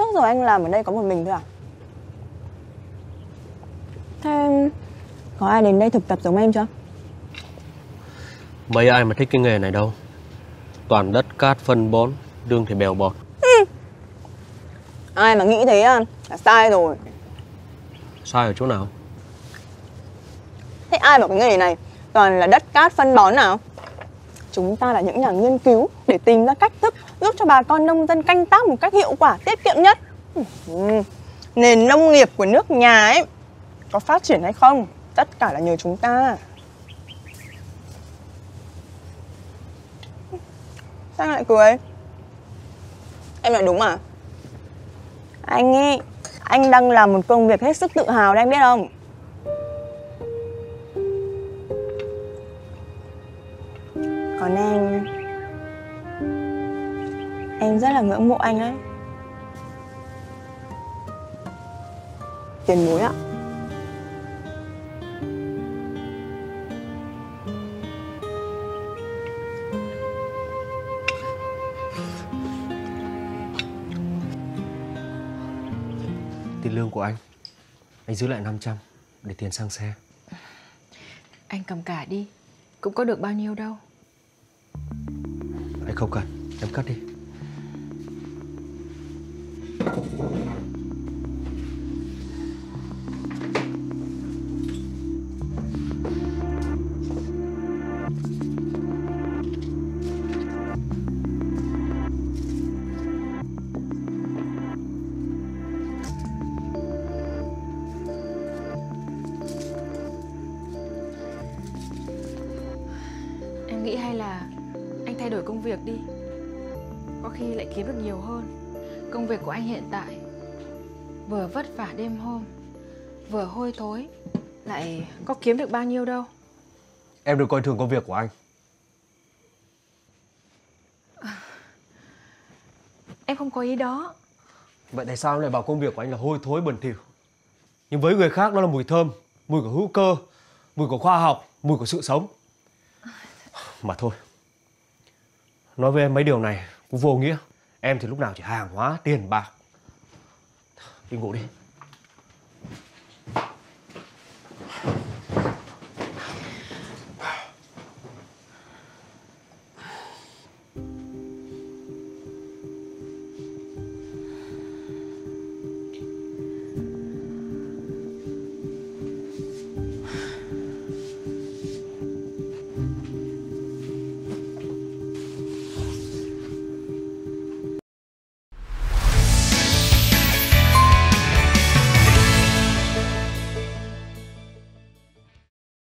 Trước giờ anh làm ở đây có một mình thôi à? Thế có ai đến đây thực tập giống em chưa? Mấy ai mà thích cái nghề này đâu Toàn đất cát phân bón Đương thì bèo bọt Ai mà nghĩ thế à? Là sai rồi Sai ở chỗ nào Thế ai bảo cái nghề này toàn là đất cát phân bón nào? Chúng ta là những nhà nghiên cứu để tìm ra cách thức giúp cho bà con nông dân canh tác một cách hiệu quả, tiết kiệm nhất. Nền nông nghiệp của nước nhà ấy có phát triển hay không? Tất cả là nhờ chúng ta. Sao anh lại cười? Em nói đúng à? Anh ấy, anh đang làm một công việc hết sức tự hào đấy anh biết không? Còn em. Em rất là ngưỡng mộ anh đấy Tiền muối ạ. Tiền lương của anh Anh giữ lại 500 Để tiền sang xe. Anh cầm cả đi Cũng có được bao nhiêu đâu không cần. Em cắt đi. Em nghĩ hay là thay đổi công việc đi. Có khi lại kiếm được nhiều hơn. Công việc của anh hiện tại Vừa vất vả đêm hôm Vừa hôi thối Lại có kiếm được bao nhiêu đâu. Em đừng coi thường công việc của anh. Em không có ý đó. Vậy tại sao em lại bảo công việc của anh là hôi thối bẩn thỉu? Nhưng với người khác nó là mùi thơm Mùi của hữu cơ Mùi của khoa học Mùi của sự sống. Mà thôi Nói với em mấy điều này cũng vô nghĩa. Em thì lúc nào chỉ hàng hóa, tiền bạc. Đi ngủ đi.